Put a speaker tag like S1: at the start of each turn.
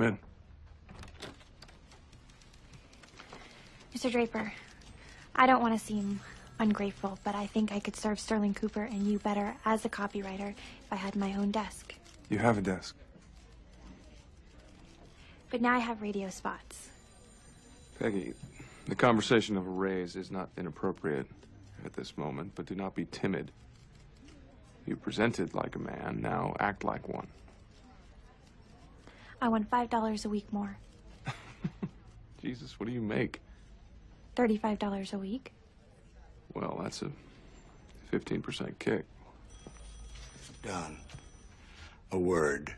S1: Come in.
S2: Mr. Draper, I don't want to seem ungrateful, but I think I could serve Sterling Cooper and you better as a copywriter if I had my own desk.
S1: You have a desk.
S2: But now I have radio spots.
S1: Peggy, the conversation of a raise is not inappropriate at this moment, but do not be timid. You presented like a man, now act like one.
S2: I want $5 a week more.
S1: Jesus, what do you make?
S2: $35 a week.
S1: Well, that's a 15% kick.
S3: Done. a word.